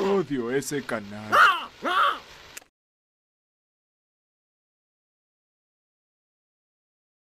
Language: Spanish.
Odio ese canal.